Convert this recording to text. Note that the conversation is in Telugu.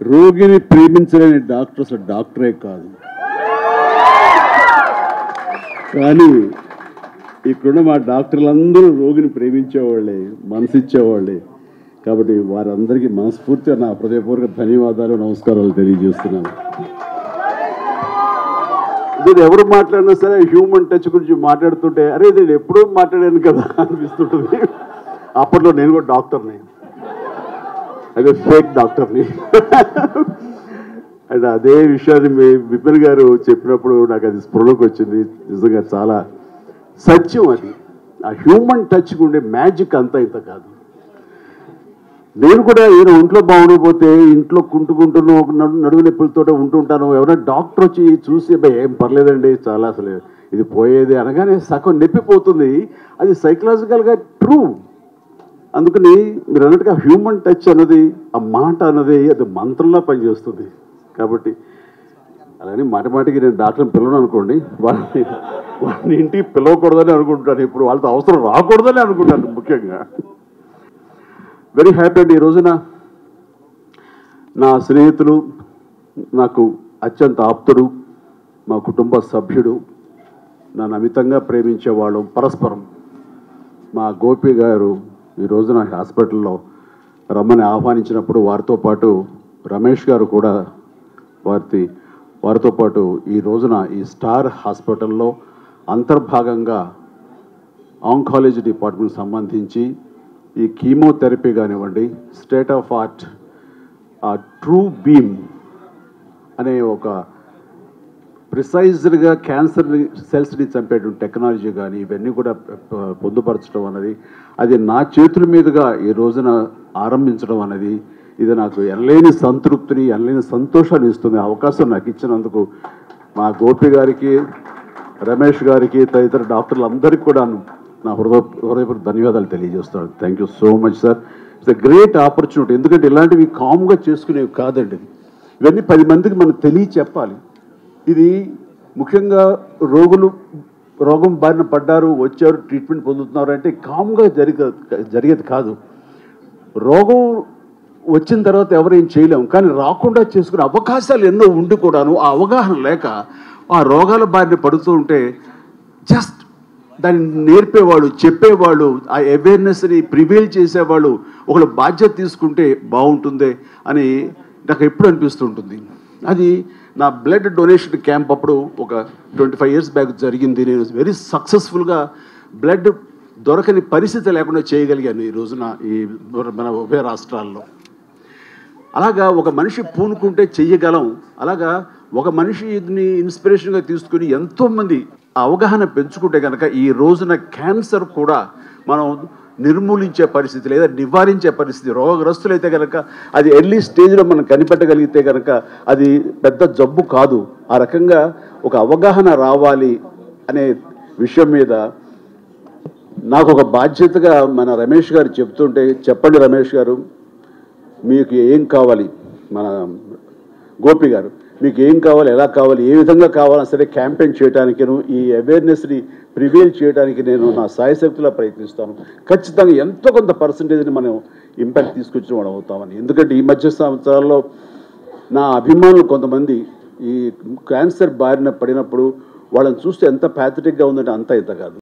రోగిని ప్రేమించలేని డాక్టర్ అసలు డాక్టరే కాదు. కానీ ఇక్కడున్న మా డాక్టర్లందరూ రోగిని ప్రేమించేవాళ్ళే మనసిచ్చేవాళ్ళే. కాబట్టి వారందరికీ మనస్ఫూర్తిగా నా హృదయపూర్వక ధన్యవాదాలు నమస్కారాలు తెలియజేస్తున్నాను. నేను ఎవరు మాట్లాడినా సరే హ్యూమన్ టచ్ గురించి మాట్లాడుతుంటే అరే నేను ఎప్పుడూ మాట్లాడాను కదా అనిపిస్తుంటుంది. అప్పట్లో నేను కూడా డాక్టర్ని. అదే ఫేక్ డాక్టర్ని అండ్ అదే విషయాన్ని మీ బిపిన్ గారు చెప్పినప్పుడు నాకు అది స్పృహలోకి వచ్చింది. నిజంగా చాలా సత్యం అది. ఆ హ్యూమన్ టచ్ ఉండే మ్యాజిక్ అంతా ఇంత కాదు. నేను కూడా ఈయన ఒంట్లో బాగుండకపోతే ఇంట్లో కుంటుకుంటున్నాను ఒక నడుము నొప్పులతో ఉంటుంటాను. ఎవరైనా డాక్టర్ వచ్చి చూసి ఏం పర్లేదండి చాలా అసలు ఇది పోయేది అనగానే సగం నొప్పిపోతుంది అది సైకలాజికల్గా ట్రూ అందుకని మీరు అన్నట్టుగా హ్యూమన్ టచ్ అన్నది ఆ మాట అన్నది అది మంత్రంలా పనిచేస్తుంది. కాబట్టి అలానే మాటి మాటికి నేను డాక్టర్ని పిల్లను అనుకోండి వాళ్ళని వాళ్ళని ఇంటికి పిలవకూడదని అనుకుంటాను ఇప్పుడు వాళ్ళతో అవసరం రాకూడదని అనుకుంటాను ముఖ్యంగా. వెరీ హ్యాపీ అండి ఈ రోజున. నా స్నేహితులు నాకు అత్యంత ఆప్తుడు మా కుటుంబ సభ్యుడు నన్ను అమితంగా ప్రేమించేవాళ్ళు పరస్పరం. మా గోపి గారు ఈ రోజున హాస్పిటల్లో రమ్మని ఆహ్వానించినప్పుడు వారితో పాటు రమేష్ గారు కూడా వారి వారితో పాటు ఈ రోజున ఈ స్టార్ హాస్పిటల్లో అంతర్భాగంగా ఆంకాలజీ డిపార్ట్మెంట్ సంబంధించి ఈ కీమోథెరపీ కానివ్వండి స్టేట్ ఆఫ్ ఆర్ట్ ఆ ట్రూ బీమ్ అనే ఒక ప్రిసైజ్డ్గా క్యాన్సర్ సెల్స్ని చంపేటువంటి టెక్నాలజీ కానీ ఇవన్నీ కూడా పొందుపరచడం అన్నది అది నా చేతుల మీదుగా ఈ రోజున ఆరంభించడం అనేది ఇది నాకు ఎనలేని సంతృప్తిని ఎనలేని సంతోషాన్ని ఇస్తుంది. అవకాశం నాకు ఇచ్చినందుకు మా గోపి గారికి రమేష్ గారికి తదితర డాక్టర్లందరికీ కూడా నా హృదయ హృదయపూర్వక ధన్యవాదాలు తెలియజేస్తాను. Thank you so much sir it's a great opportunity ఎందుకంటే ఇలాంటివి కామ్గా చేసుకునేవి కాదండి. ఇవన్నీ పది మందికి మనం తెలియ చెప్పాలి ఇది ముఖ్యంగా రోగులు రోగం బారిన పడ్డారు వచ్చారు ట్రీట్మెంట్ పొందుతున్నారు అంటే కామ్గా జరిగే జరిగేది కాదు. రోగం వచ్చిన తర్వాత ఎవరేం చేయలేము. కానీ రాకుండా చేసుకునే అవకాశాలు ఎన్నో ఉండి కూడాను ఆ అవగాహన లేక ఆ రోగాల బారిన పడుతూ ఉంటే జస్ట్ దాన్ని నేర్పేవాళ్ళు చెప్పేవాళ్ళు ఆ అవేర్నెస్ని ప్రివేల్ చేసేవాళ్ళు ఒకళ్ళు బాధ్యత తీసుకుంటే బాగుంటుంది అని నాకు ఎప్పుడు అనిపిస్తుంటుంది అది నా బ్లడ్ డొనేషన్ క్యాంప్ అప్పుడు ఒక ట్వంటీ ఫైవ్ ఇయర్స్ బ్యాక్ జరిగింది. నేను వెరీ సక్సెస్ఫుల్గా బ్లడ్ దొరకని పరిస్థితి లేకుండా చేయగలిగాను ఈ రోజున ఈ మన ఉభయ రాష్ట్రాల్లో. అలాగా ఒక మనిషి పూనుకుంటే చెయ్యగలం. అలాగా ఒక మనిషిని ఇన్స్పిరేషన్గా తీసుకుని ఎంతోమంది అవగాహన పెంచుకుంటే కనుక ఈ రోజున క్యాన్సర్ కూడా మనం నిర్మూలించే పరిస్థితి లేదా నివారించే పరిస్థితి రోగగ్రస్తులైతే కనుక అది ఎర్లీ స్టేజ్లో మనం కనిపెట్టగలిగితే కనుక అది పెద్ద జబ్బు కాదు. ఆ రకంగా ఒక అవగాహన రావాలి అనే విషయం మీద నాకు ఒక బాధ్యతగా మన రమేష్ గారు చెప్తుంటే చెప్పండి రమేష్ గారు మీకు ఏం కావాలి? మన గోపి గారు. మీకు ఏం కావాలి ఎలా కావాలి ఏ విధంగా కావాలన్నా సరే క్యాంపెయిన్ చేయడానికిను ఈ అవేర్నెస్ని ప్రివేల్ చేయడానికి నేను నా సాయశక్తిలా ప్రయత్నిస్తాను. ఖచ్చితంగా ఎంతో కొంత పర్సంటేజ్ని మనం ఇంపాక్ట్ తీసుకొచ్చిన వాడు అవుతామని. ఎందుకంటే ఈ మధ్య సంవత్సరాల్లో నా అభిమానులు కొంతమంది ఈ క్యాన్సర్ బారిన పడినప్పుడు వాళ్ళని చూస్తే ఎంత ప్యాథటిక్గా ఉందంటే అంత ఇంత కాదు.